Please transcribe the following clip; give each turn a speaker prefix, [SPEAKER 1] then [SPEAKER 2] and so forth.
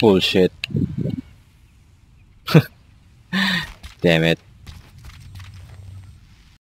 [SPEAKER 1] Bullshit. Damn it.